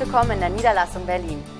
willkommen in der Niederlassung Berlin.